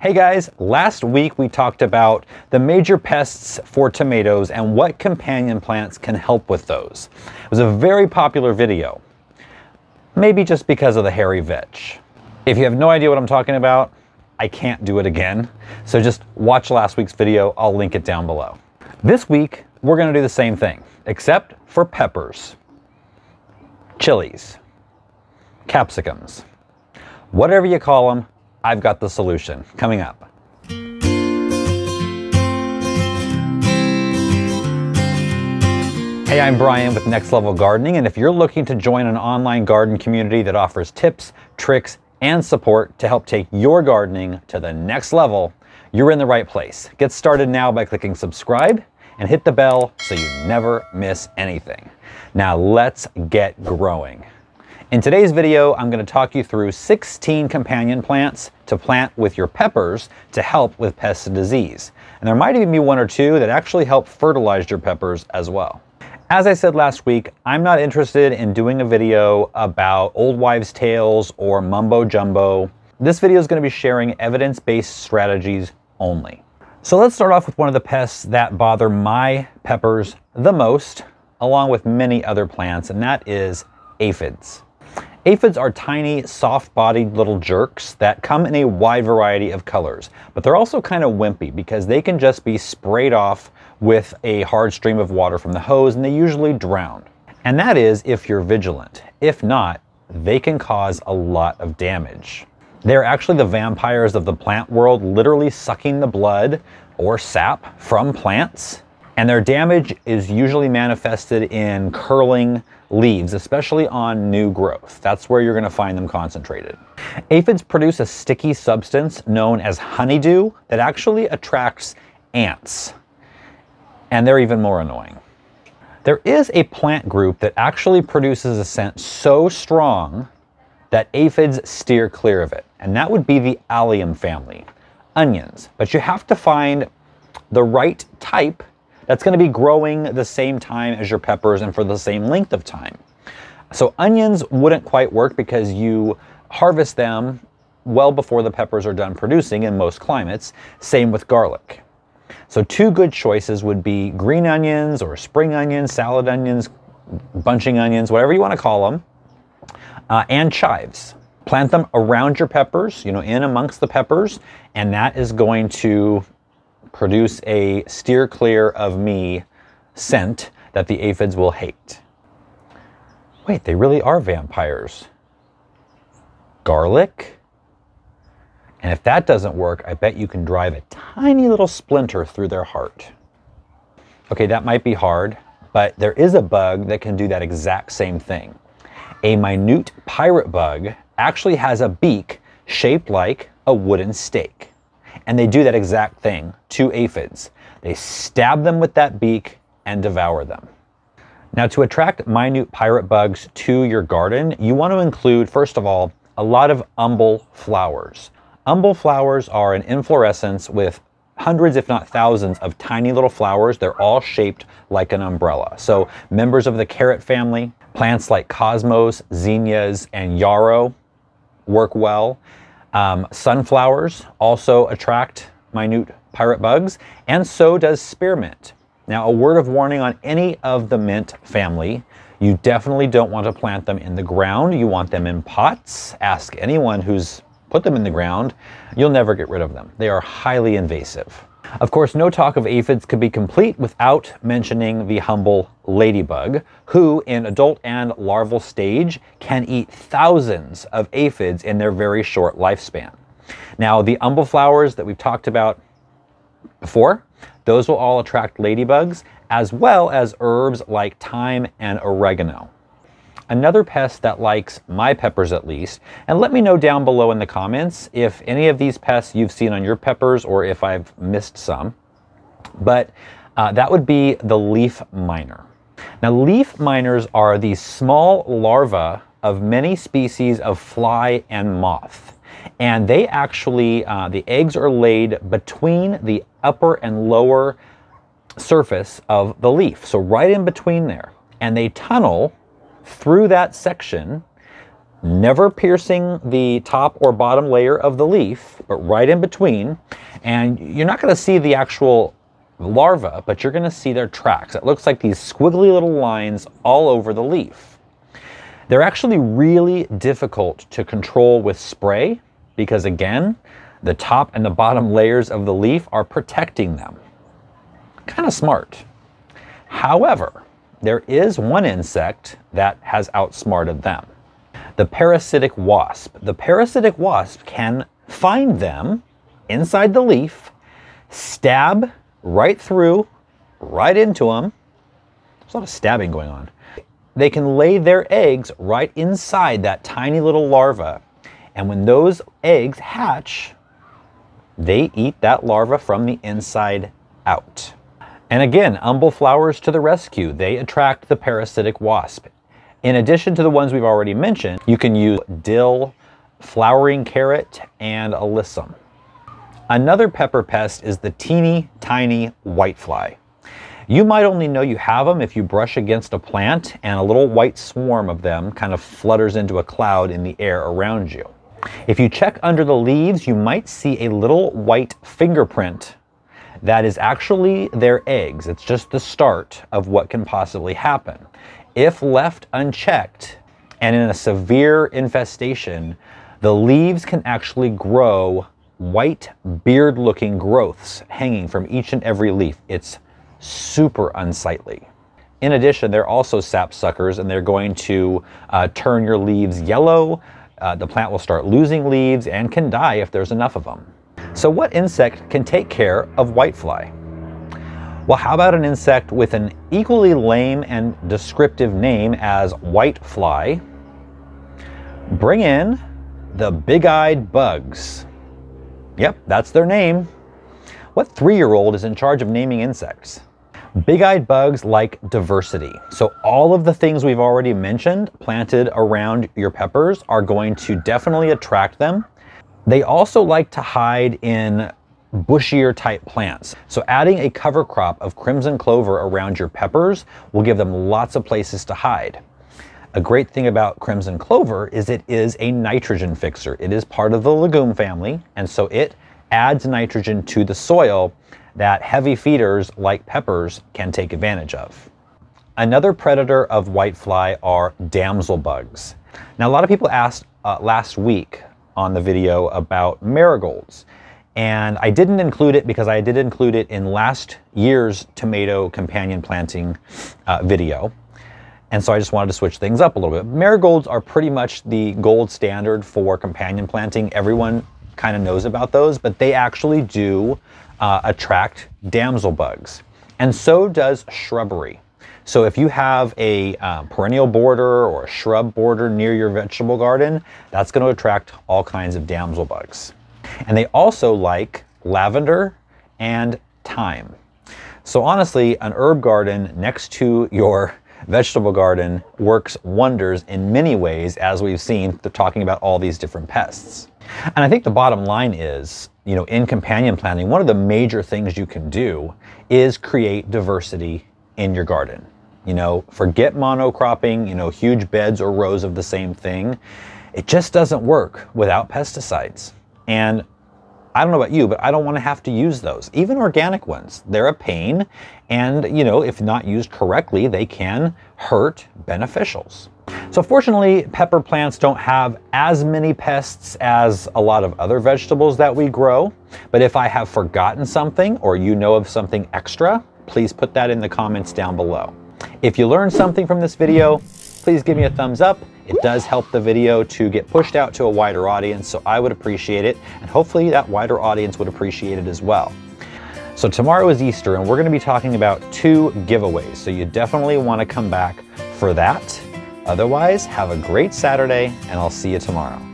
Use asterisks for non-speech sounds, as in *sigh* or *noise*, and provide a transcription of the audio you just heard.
Hey guys, last week we talked about the major pests for tomatoes and what companion plants can help with those. It was a very popular video, maybe just because of the hairy vetch. If you have no idea what I'm talking about, I can't do it again, so just watch last week's video, I'll link it down below. This week, we're gonna do the same thing, except for peppers, chilies, capsicums, whatever you call them, I've got the solution coming up. Hey, I'm Brian with Next Level Gardening, and if you're looking to join an online garden community that offers tips, tricks, and support to help take your gardening to the next level, you're in the right place. Get started now by clicking subscribe and hit the bell so you never miss anything. Now let's get growing. In today's video, I'm going to talk you through 16 companion plants to plant with your peppers to help with pests and disease. And there might even be one or two that actually help fertilize your peppers as well. As I said last week, I'm not interested in doing a video about old wives' tales or mumbo jumbo. This video is going to be sharing evidence-based strategies only. So let's start off with one of the pests that bother my peppers the most, along with many other plants, and that is aphids. Aphids are tiny, soft-bodied little jerks that come in a wide variety of colors, but they're also kind of wimpy because they can just be sprayed off with a hard stream of water from the hose and they usually drown. And that is if you're vigilant. If not, they can cause a lot of damage. They're actually the vampires of the plant world, literally sucking the blood or sap from plants. And their damage is usually manifested in curling, leaves, especially on new growth. That's where you're going to find them concentrated. Aphids produce a sticky substance known as honeydew that actually attracts ants, and they're even more annoying. There is a plant group that actually produces a scent so strong that aphids steer clear of it, and that would be the allium family, onions. But you have to find the right type that's going to be growing the same time as your peppers and for the same length of time. So onions wouldn't quite work because you harvest them well before the peppers are done producing in most climates. Same with garlic. So two good choices would be green onions or spring onions, salad onions, bunching onions, whatever you want to call them, uh, and chives. Plant them around your peppers, you know, in amongst the peppers, and that is going to produce a steer clear of me scent that the aphids will hate. Wait, they really are vampires. Garlic? And if that doesn't work, I bet you can drive a tiny little splinter through their heart. Okay, that might be hard, but there is a bug that can do that exact same thing. A minute pirate bug actually has a beak shaped like a wooden stake. And they do that exact thing to aphids. They stab them with that beak and devour them. Now to attract minute pirate bugs to your garden, you want to include, first of all, a lot of umbel flowers. Umbel flowers are an inflorescence with hundreds, if not thousands, of tiny little flowers. They're all shaped like an umbrella. So members of the carrot family, plants like cosmos, zinnias, and yarrow work well. Um, sunflowers also attract minute pirate bugs, and so does spearmint. Now, a word of warning on any of the mint family. You definitely don't want to plant them in the ground. You want them in pots. Ask anyone who's put them in the ground. You'll never get rid of them. They are highly invasive. Of course, no talk of aphids could be complete without mentioning the humble ladybug, who in adult and larval stage can eat thousands of aphids in their very short lifespan. Now, the umbel flowers that we've talked about before, those will all attract ladybugs, as well as herbs like thyme and oregano another pest that likes my peppers at least. And let me know down below in the comments if any of these pests you've seen on your peppers or if I've missed some. But uh, that would be the leaf miner. Now leaf miners are these small larvae of many species of fly and moth. And they actually, uh, the eggs are laid between the upper and lower surface of the leaf. So right in between there. And they tunnel through that section never piercing the top or bottom layer of the leaf, but right in between. And you're not going to see the actual larva, but you're going to see their tracks. It looks like these squiggly little lines all over the leaf. They're actually really difficult to control with spray because again, the top and the bottom layers of the leaf are protecting them. Kind of smart. However, there is one insect that has outsmarted them. The parasitic wasp. The parasitic wasp can find them inside the leaf, stab right through, right into them. There's a lot of stabbing going on. They can lay their eggs right inside that tiny little larva. And when those eggs hatch, they eat that larva from the inside out. And again, umbel flowers to the rescue. They attract the parasitic wasp. In addition to the ones we've already mentioned, you can use dill, flowering carrot, and alyssum. Another pepper pest is the teeny tiny whitefly. You might only know you have them if you brush against a plant and a little white swarm of them kind of flutters into a cloud in the air around you. If you check under the leaves, you might see a little white fingerprint that is actually their eggs. It's just the start of what can possibly happen. If left unchecked and in a severe infestation, the leaves can actually grow white beard looking growths hanging from each and every leaf. It's super unsightly. In addition, they're also sap suckers and they're going to uh, turn your leaves yellow. Uh, the plant will start losing leaves and can die if there's enough of them. So what insect can take care of whitefly? Well, how about an insect with an equally lame and descriptive name as whitefly? Bring in the big-eyed bugs. Yep, that's their name. What three-year-old is in charge of naming insects? Big-eyed bugs like diversity. So all of the things we've already mentioned planted around your peppers are going to definitely attract them. They also like to hide in bushier type plants. So adding a cover crop of crimson clover around your peppers will give them lots of places to hide. A great thing about crimson clover is it is a nitrogen fixer. It is part of the legume family, and so it adds nitrogen to the soil that heavy feeders like peppers can take advantage of. Another predator of whitefly are damsel bugs. Now, a lot of people asked uh, last week on the video about marigolds, and I didn't include it because I did include it in last year's tomato companion planting uh, video. And so I just wanted to switch things up a little bit. Marigolds are pretty much the gold standard for companion planting. Everyone kind of knows about those, but they actually do uh, attract damsel bugs. And so does shrubbery. So if you have a uh, perennial border or a shrub border near your vegetable garden, that's going to attract all kinds of damsel bugs. And they also like lavender and thyme. So honestly, an herb garden next to your *laughs* vegetable garden works wonders in many ways, as we've seen, they're talking about all these different pests. And I think the bottom line is, you know, in companion planting, one of the major things you can do is create diversity in your garden. You know, forget monocropping, you know, huge beds or rows of the same thing. It just doesn't work without pesticides. And I don't know about you, but I don't want to have to use those. Even organic ones, they're a pain. And, you know, if not used correctly, they can hurt beneficials. So fortunately, pepper plants don't have as many pests as a lot of other vegetables that we grow. But if I have forgotten something or you know of something extra, please put that in the comments down below. If you learned something from this video, please give me a thumbs up. It does help the video to get pushed out to a wider audience, so I would appreciate it, and hopefully that wider audience would appreciate it as well. So tomorrow is Easter, and we're gonna be talking about two giveaways, so you definitely wanna come back for that. Otherwise, have a great Saturday, and I'll see you tomorrow.